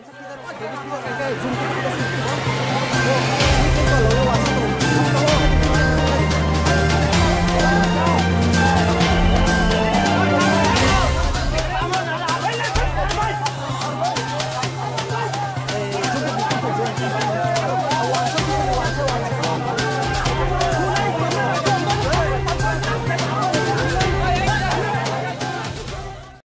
ang sakit na rin.